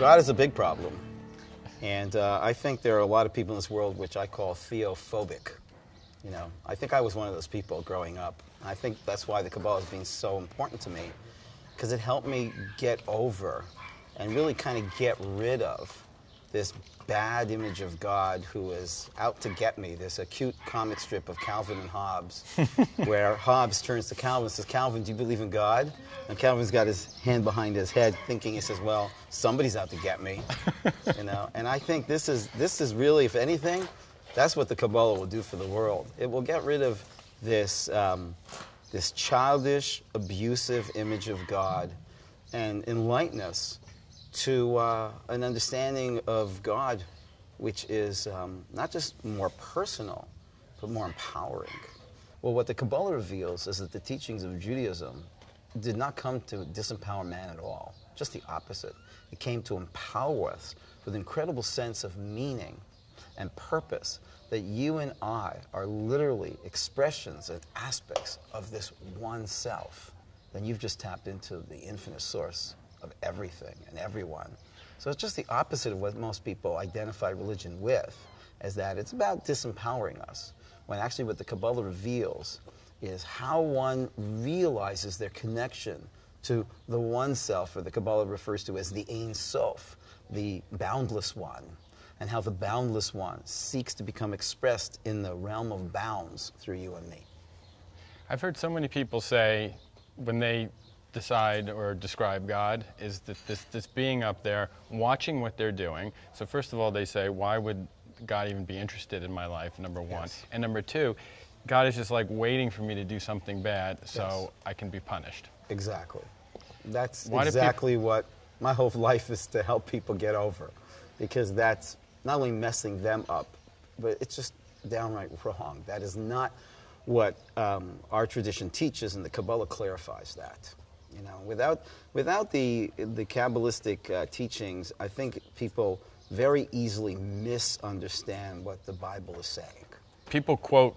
God is a big problem. And uh, I think there are a lot of people in this world which I call theophobic. You know, I think I was one of those people growing up. I think that's why the Kabbalah has been so important to me, because it helped me get over and really kind of get rid of this bad image of God who is out to get me, this acute comic strip of Calvin and Hobbes, where Hobbes turns to Calvin and says, Calvin, do you believe in God? And Calvin's got his hand behind his head thinking, he says, well, somebody's out to get me, you know? And I think this is, this is really, if anything, that's what the Kabbalah will do for the world. It will get rid of this, um, this childish, abusive image of God and enlighten us to uh, an understanding of God which is um, not just more personal, but more empowering. Well, what the Kabbalah reveals is that the teachings of Judaism did not come to disempower man at all, just the opposite. It came to empower us with an incredible sense of meaning and purpose that you and I are literally expressions and aspects of this one self. Then you've just tapped into the infinite source of everything and everyone. So it's just the opposite of what most people identify religion with, is that it's about disempowering us. When actually what the Kabbalah reveals is how one realizes their connection to the one self, or the Kabbalah refers to as the Ein Sof, the boundless one, and how the boundless one seeks to become expressed in the realm of bounds through you and me. I've heard so many people say when they decide or describe God is that this, this being up there, watching what they're doing. So first of all, they say, why would God even be interested in my life, number one. Yes. And number two, God is just like waiting for me to do something bad so yes. I can be punished. Exactly. That's why exactly what my whole life is to help people get over. Because that's not only messing them up, but it's just downright wrong. That is not what um, our tradition teaches, and the Kabbalah clarifies that. You know, without without the the Kabbalistic uh, teachings, I think people very easily misunderstand what the Bible is saying. People quote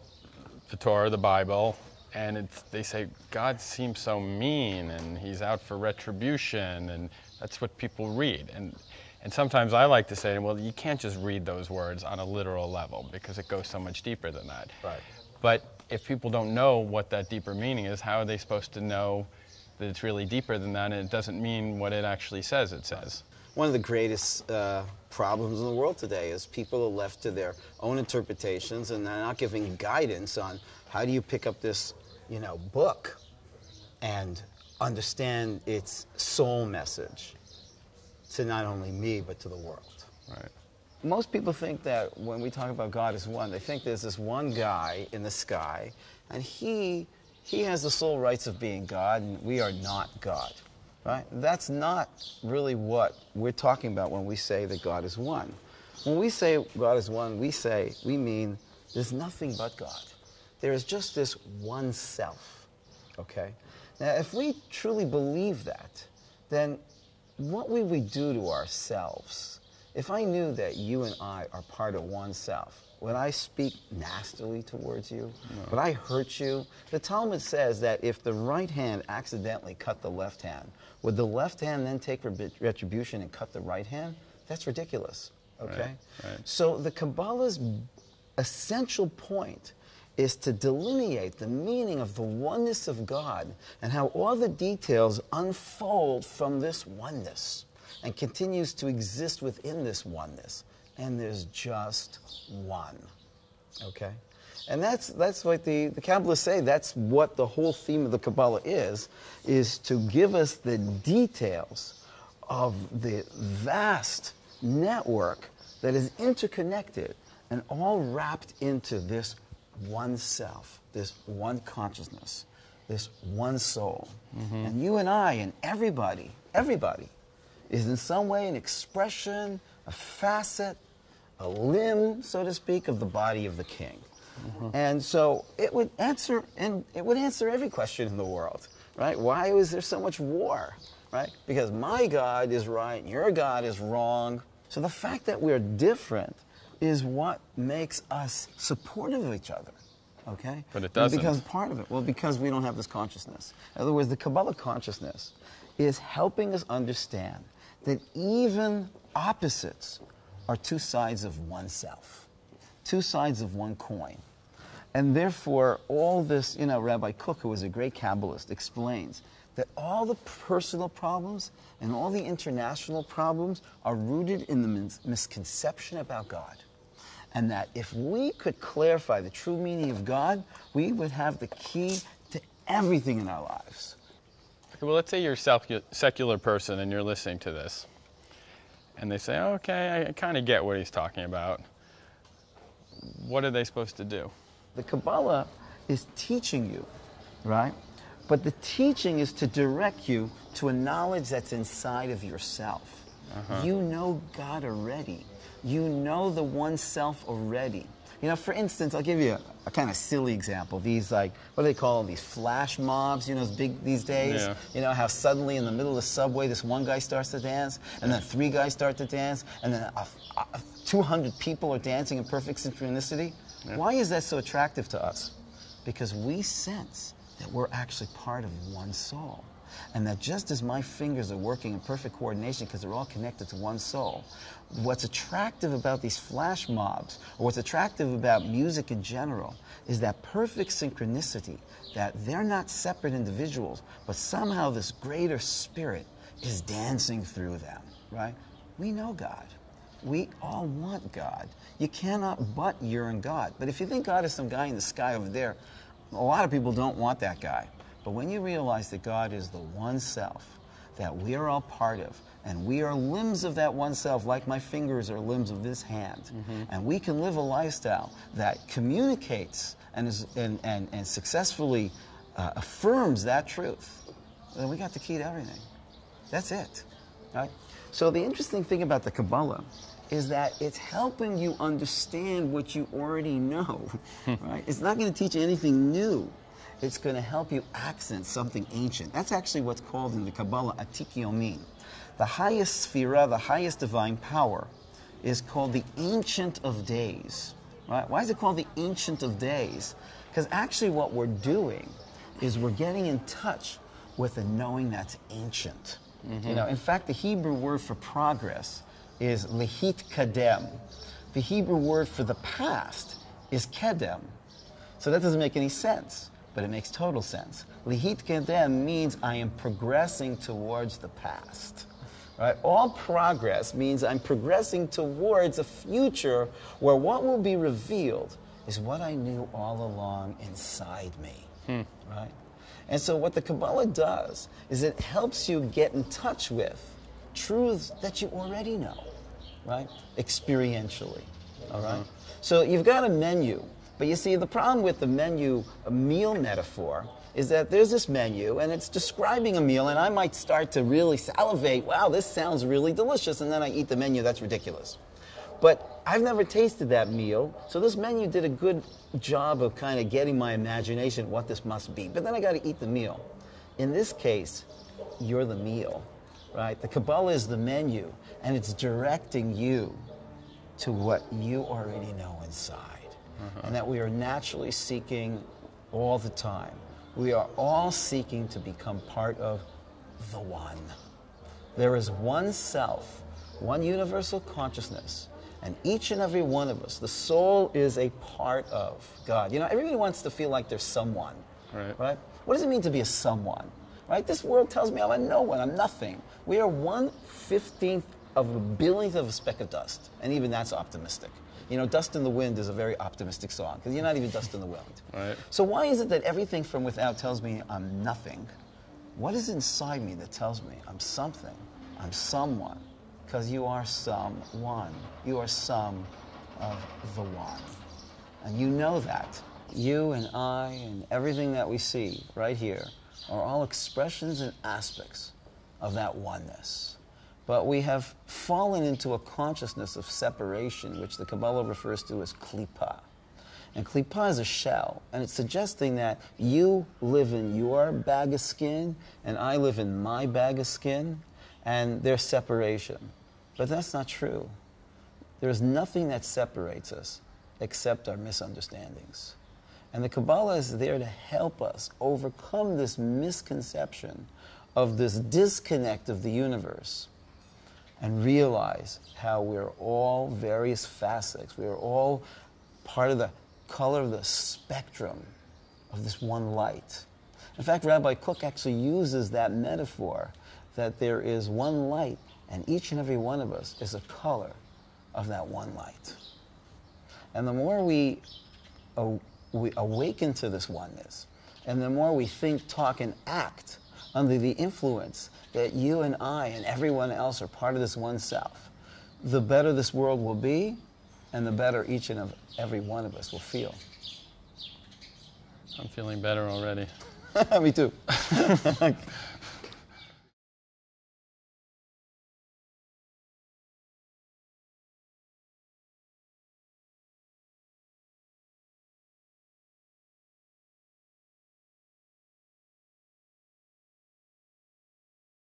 the Torah, the Bible, and they say God seems so mean and He's out for retribution, and that's what people read. And and sometimes I like to say, well, you can't just read those words on a literal level because it goes so much deeper than that. Right. But if people don't know what that deeper meaning is, how are they supposed to know? That it's really deeper than that, and it doesn't mean what it actually says it says. One of the greatest uh, problems in the world today is people are left to their own interpretations and they're not giving guidance on how do you pick up this, you know, book and understand its soul message to not only me but to the world. Right. Most people think that when we talk about God as one, they think there's this one guy in the sky and he he has the sole rights of being God, and we are not God. Right? That's not really what we're talking about when we say that God is one. When we say God is one, we say, we mean there's nothing but God. There is just this one self. Okay? Now, if we truly believe that, then what would we do to ourselves if I knew that you and I are part of one self? When I speak nastily towards you, no. when I hurt you, the Talmud says that if the right hand accidentally cut the left hand, would the left hand then take retribution and cut the right hand? That's ridiculous. Okay? Right, right. So the Kabbalah's essential point is to delineate the meaning of the oneness of God and how all the details unfold from this oneness and continues to exist within this oneness and there's just one. Okay? And that's, that's what the, the Kabbalists say. That's what the whole theme of the Kabbalah is, is to give us the details of the vast network that is interconnected and all wrapped into this one self, this one consciousness, this one soul. Mm-hmm. And you and I and everybody, everybody, is in some way an expression, a facet, a limb, so to speak, of the body of the king. Mm-hmm. And so it would answer, and it would answer every question in the world, right? Why was there so much war, right? Because my God is right, your God is wrong. So the fact that we're different is what makes us supportive of each other. Okay? But it doesn't. Because part of it. Well, because we don't have this consciousness. In other words, the Kabbalah consciousness is helping us understand that even opposites are two sides of oneself, two sides of one coin. And therefore, all this, you know, Rabbi Kook, who was a great Kabbalist, explains that all the personal problems and all the international problems are rooted in the mis- misconception about God. And that if we could clarify the true meaning of God, we would have the key to everything in our lives. Well, let's say you're a secular person and you're listening to this, and they say, okay, I kind of get what he's talking about. What are they supposed to do? The Kabbalah is teaching you, right? But the teaching is to direct you to a knowledge that's inside of yourself. Uh-huh. You know God already. You know the one self already. You know, for instance, I'll give you a, a kind of silly example. These like, what do they call them? These flash mobs, you know, big these days. Yeah. You know, how suddenly in the middle of the subway, this one guy starts to dance, and then three guys start to dance, and then a, a, 200 people are dancing in perfect synchronicity. Yeah. Why is that so attractive to us? Because we sense that we're actually part of one soul. And that just as my fingers are working in perfect coordination because they're all connected to one soul, what's attractive about these flash mobs, or what's attractive about music in general, is that perfect synchronicity that they're not separate individuals, but somehow this greater spirit is dancing through them, right? We know God. We all want God. You cannot but yearn God. But if you think God is some guy in the sky over there, a lot of people don't want that guy. But when you realize that God is the one self that we are all part of, and we are limbs of that one self, like my fingers are limbs of this hand, mm-hmm. and we can live a lifestyle that communicates and, is, and, and, and successfully uh, affirms that truth, then we got the key to everything. That's it. Right? So the interesting thing about the Kabbalah is that it's helping you understand what you already know. right? It's not going to teach you anything new. It's going to help you accent something ancient. That's actually what's called in the Kabbalah Atik Yomin. The highest sphera, the highest divine power, is called the Ancient of Days. Right? Why is it called the Ancient of Days? Because actually, what we're doing is we're getting in touch with a knowing that's ancient. Mm-hmm. You know, in fact, the Hebrew word for progress is lihit kadem. The Hebrew word for the past is kedem. So that doesn't make any sense, but it makes total sense. Lihit kadem means I am progressing towards the past. Right? All progress means I'm progressing towards a future where what will be revealed is what I knew all along inside me. Hmm. Right? And so what the Kabbalah does is it helps you get in touch with truths that you already know, right? Experientially, all right? mm-hmm. So you've got a menu, but you see, the problem with the menu meal metaphor is that there's this menu and it's describing a meal, and I might start to really salivate, wow, this sounds really delicious, and then I eat the menu, that's ridiculous. But I've never tasted that meal, so this menu did a good job of kind of getting my imagination what this must be. But then I got to eat the meal. In this case, you're the meal right? The Kabbalah is the menu, and it's directing you to what you already know inside. Uh-huh. And that we are naturally seeking all the time. We are all seeking to become part of the one. There is one self, one universal consciousness, and each and every one of us, the soul is a part of God. You know, everybody wants to feel like there's someone, right? right? What does it mean to be a someone? Right? This world tells me I'm a no one, I'm nothing. We are one fifteenth of a billionth of a speck of dust, and even that's optimistic. You know, Dust in the Wind is a very optimistic song because you're not even dust in the wind. Right. So why is it that everything from without tells me I'm nothing? What is inside me that tells me I'm something? I'm someone. Because you are someone. You are some of the one. And you know that. You and I and everything that we see right here are all expressions and aspects of that oneness. But we have fallen into a consciousness of separation, which the Kabbalah refers to as klipa. And klipa is a shell, and it's suggesting that you live in your bag of skin, and I live in my bag of skin, and there's separation. But that's not true. There's nothing that separates us except our misunderstandings. And the Kabbalah is there to help us overcome this misconception of this disconnect of the universe and realize how we're all various facets. We are all part of the color of the spectrum of this one light. In fact, Rabbi Kook actually uses that metaphor that there is one light, and each and every one of us is a color of that one light. And the more we, we awaken to this oneness, and the more we think, talk, and act under the influence that you and I and everyone else are part of this one self, the better this world will be, and the better each and every one of us will feel. I'm feeling better already. Me too.